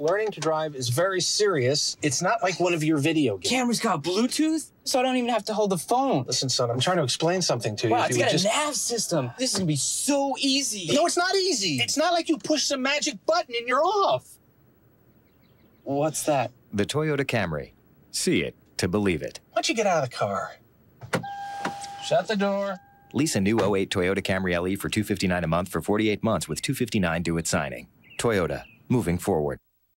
learning to drive is very serious. It's not like one of your video games. Camry's got Bluetooth, so I don't even have to hold the phone. Listen, son, I'm trying to explain something to you. Wow, If it's you got a a nav system. This is gonna be so easy. No, it's not easy. It's not like you push some magic button and you're off. What's that? The Toyota Camry. See it to believe it. Why don't you get out of the car? Shut the door. Lease a new 08 Toyota Camry LE for 259 a month for 48 months with 259 due at signing. Toyota, moving forward.